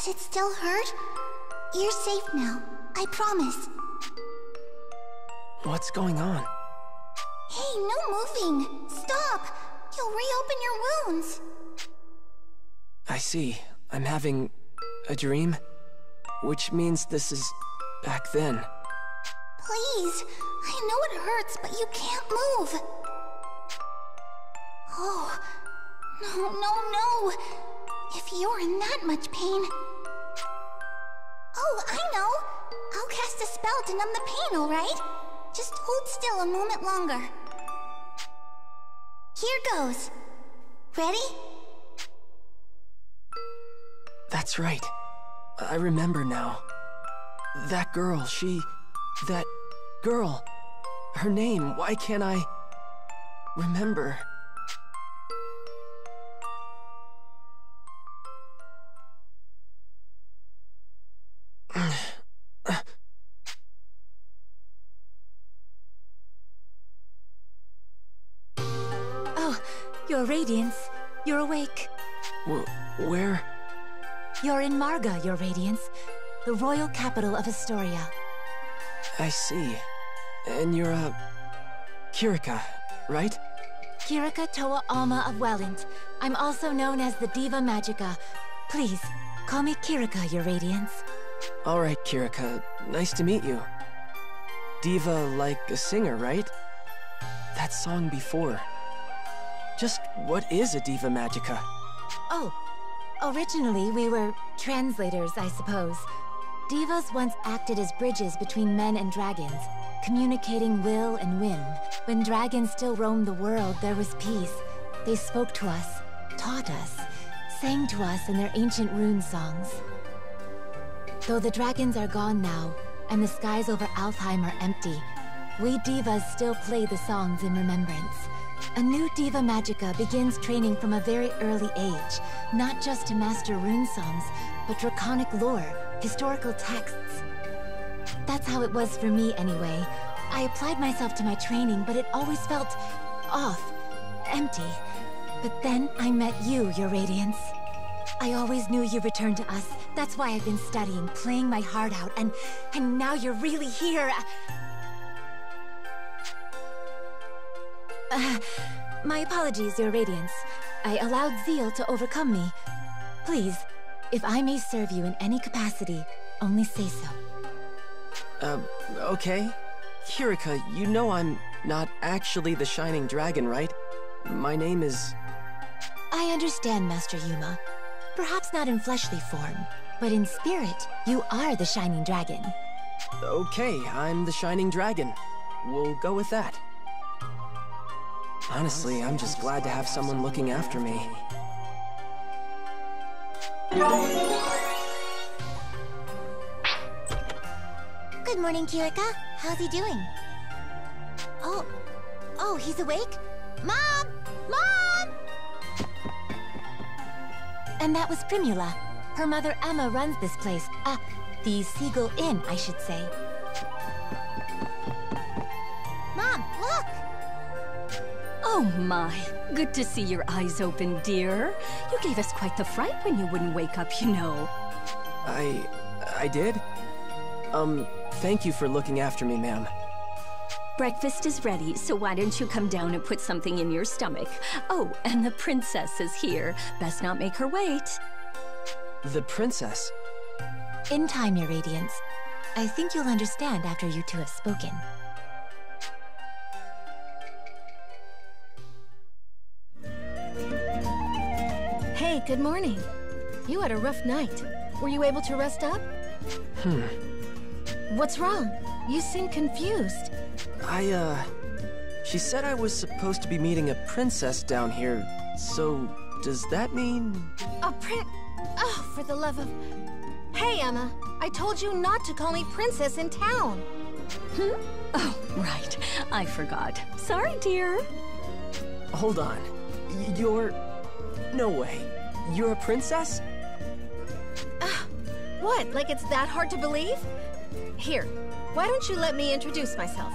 Does it still hurt? You're safe now. I promise. What's going on? Hey, no moving! Stop! You'll reopen your wounds! I see. I'm having... a dream? Which means this is... back then. Please! I know it hurts, but you can't move! Oh... No, no, no! If you're in that much pain... Oh, I know! I'll cast a spell to numb the pain, alright? Just hold still a moment longer. Here goes. Ready? That's right. I remember now. That girl, she... That girl. Her name, why can't I... remember? Your Radiance. You're awake. Wh where? You're in Marga, Your Radiance. The royal capital of Astoria. I see. And you're a... Kirika, right? Kirika Toa Alma of Welland. I'm also known as the Diva Magica. Please, call me Kirika, Your Radiance. Alright, Kirika. Nice to meet you. Diva like a singer, right? That song before. Just what is a Diva Magica? Oh, originally we were translators, I suppose. Divas once acted as bridges between men and dragons, communicating will and whim. When dragons still roamed the world, there was peace. They spoke to us, taught us, sang to us in their ancient rune songs. Though the dragons are gone now, and the skies over Alfheim are empty, we divas still play the songs in remembrance. A new Diva Magica begins training from a very early age, not just to master rune songs, but draconic lore, historical texts. That's how it was for me anyway. I applied myself to my training, but it always felt off, empty. But then I met you, Your Radiance. I always knew you returned to us. That's why I've been studying, playing my heart out, and and now you're really here. Uh, my apologies, Your Radiance. I allowed Zeal to overcome me. Please, if I may serve you in any capacity, only say so. Uh, okay. Kirika, you know I'm not actually the Shining Dragon, right? My name is... I understand, Master Yuma. Perhaps not in fleshly form, but in spirit, you are the Shining Dragon. Okay, I'm the Shining Dragon. We'll go with that. Honestly, I'm just glad to have someone looking after me. Good morning, Kirika. How's he doing? Oh, oh, he's awake? Mom! Mom! And that was Primula. Her mother Emma runs this place. Ah, uh, the Seagull Inn, I should say. Oh my, good to see your eyes open, dear. You gave us quite the fright when you wouldn't wake up, you know. I... I did? Um, thank you for looking after me, ma'am. Breakfast is ready, so why don't you come down and put something in your stomach? Oh, and the princess is here. Best not make her wait. The princess? In time, Your Radiance. I think you'll understand after you two have spoken. Hey, good morning. You had a rough night. Were you able to rest up? Hmm. What's wrong? You seem confused. I, uh... She said I was supposed to be meeting a princess down here, so does that mean... A prin... Oh, for the love of... Hey, Emma. I told you not to call me princess in town. Hmm? Oh, right. I forgot. Sorry, dear. Hold on. You're... No way. You're a princess? Uh, what? Like it's that hard to believe? Here, why don't you let me introduce myself?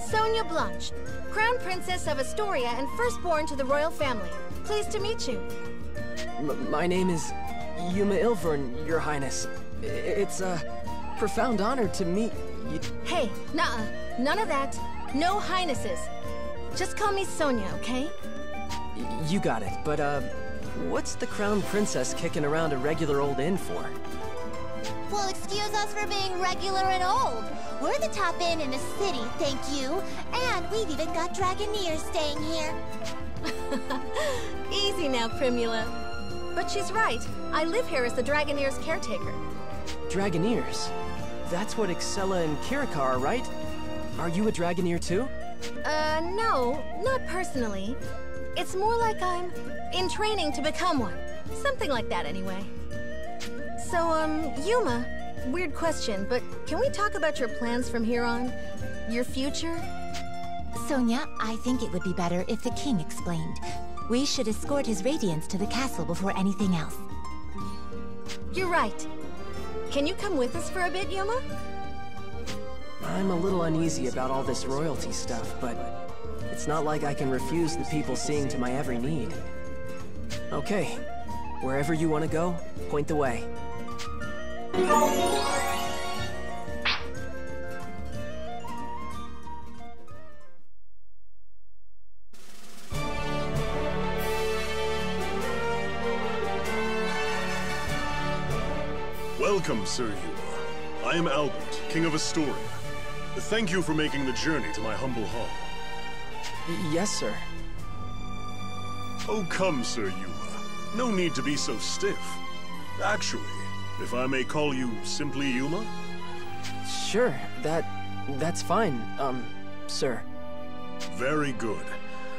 Sonia Blanche, Crown Princess of Astoria and firstborn to the royal family. Pleased to meet you. M my name is Yuma Ilvern, Your Highness. It's a profound honor to meet you. Hey, nah, none of that. No highnesses. Just call me Sonia, okay? You got it, but, uh, what's the Crown Princess kicking around a regular old inn for? Well, excuse us for being regular and old. We're the top inn in the city, thank you. And we've even got Dragoneers staying here. Easy now, Primula. But she's right. I live here as the Dragoneer's caretaker. Dragoneers? That's what Excella and Kirika are, right? Are you a Dragoneer too? Uh, no, not personally. It's more like I'm in training to become one. Something like that, anyway. So, um, Yuma, weird question, but can we talk about your plans from here on? Your future? Sonia, I think it would be better if the king explained. We should escort his radiance to the castle before anything else. You're right. Can you come with us for a bit, Yuma? I'm a little uneasy about all this royalty stuff, but it's not like I can refuse the people seeing to my every need. Okay, wherever you want to go, point the way. Welcome, Sir Yuma. I am Albert, King of Astoria. Thank you for making the journey to my humble hall. Yes, sir. Oh, come, Sir Yuma. No need to be so stiff. Actually, if I may call you simply Yuma? Sure, that... that's fine, um, sir. Very good.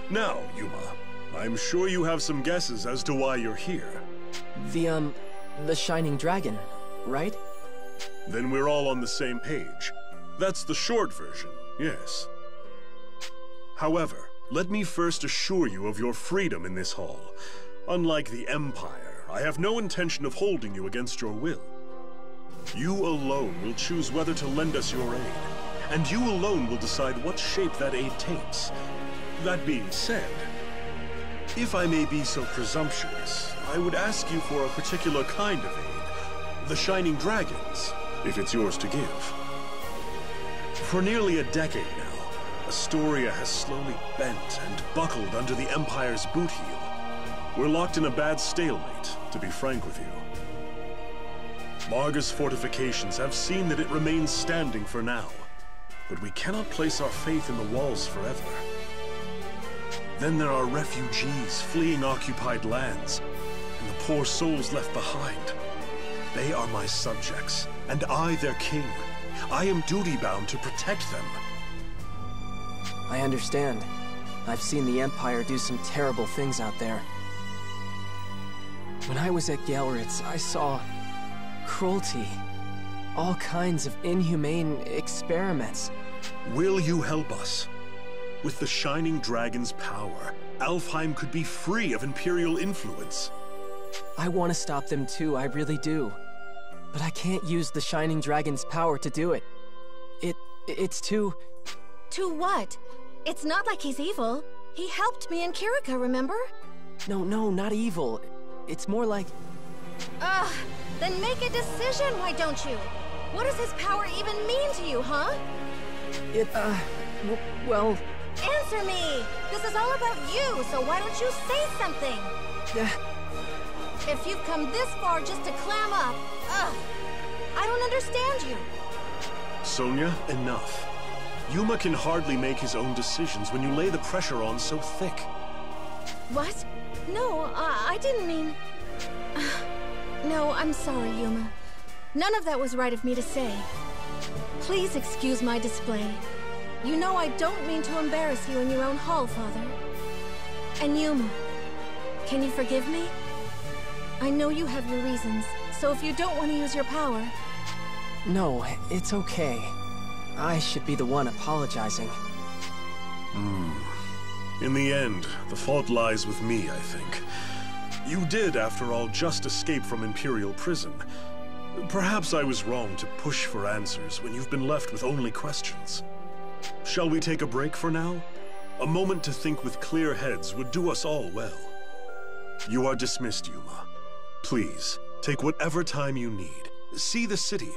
Now, Yuma, I'm sure you have some guesses as to why you're here. The, um, the Shining Dragon, right? Then we're all on the same page. That's the short version, yes. However, let me first assure you of your freedom in this hall. Unlike the Empire, I have no intention of holding you against your will. You alone will choose whether to lend us your aid, and you alone will decide what shape that aid takes. That being said, if I may be so presumptuous, I would ask you for a particular kind of aid. The Shining Dragons, if it's yours to give. For nearly a decade Astoria has slowly bent and buckled under the Empire's boot heel. We're locked in a bad stalemate, to be frank with you. Marga's fortifications have seen that it remains standing for now, but we cannot place our faith in the walls forever. Then there are refugees fleeing occupied lands, and the poor souls left behind. They are my subjects, and I their king. I am duty-bound to protect them. I understand. I've seen the Empire do some terrible things out there. When I was at Gelritz, I saw... cruelty. All kinds of inhumane experiments. Will you help us? With the Shining Dragon's power, Alfheim could be free of Imperial influence. I want to stop them too, I really do. But I can't use the Shining Dragon's power to do it. It... it's too... To what? It's not like he's evil. He helped me and Kirika, remember? No, no, not evil. It's more like... Ugh, then make a decision, why don't you? What does his power even mean to you, huh? It, uh... w- well... Answer me! This is all about you, so why don't you say something? Yeah... If you've come this far just to clam up, ugh, I don't understand you. Sonia, enough. Yuma can hardly make his own decisions when you lay the pressure on so thick. What? No, I, I didn't mean... no, I'm sorry, Yuma. None of that was right of me to say. Please excuse my display. You know I don't mean to embarrass you in your own hall, Father. And Yuma, can you forgive me? I know you have your reasons, so if you don't want to use your power, No, it's okay. I should be the one apologizing. Hmm. In the end, the fault lies with me, I think. You did, after all, just escape from Imperial prison. Perhaps I was wrong to push for answers when you've been left with only questions. Shall we take a break for now? A moment to think with clear heads would do us all well. You are dismissed, Yuma. Please, Take whatever time you need, see the city,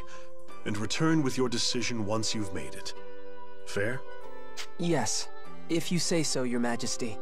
and return with your decision once you've made it. Fair? Yes, if you say so, Your Majesty.